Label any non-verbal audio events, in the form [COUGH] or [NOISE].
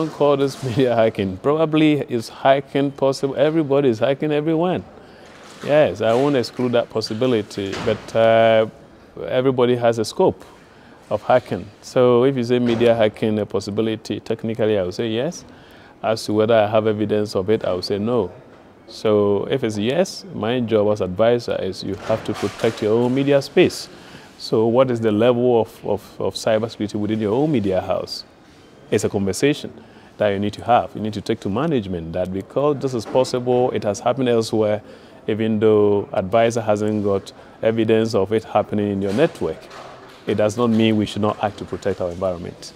don't call this [LAUGHS] media hacking. Probably is hacking possible. Everybody is hacking everyone. Yes, I won't exclude that possibility, but uh, everybody has a scope of hacking. So if you say media hacking a possibility, technically I would say yes. As to whether I have evidence of it, I would say no. So if it's yes, my job as advisor is you have to protect your own media space. So what is the level of, of, of cybersecurity within your own media house? It's a conversation that you need to have. You need to take to management that because this is possible, it has happened elsewhere, even though advisor hasn't got evidence of it happening in your network. It does not mean we should not act to protect our environment.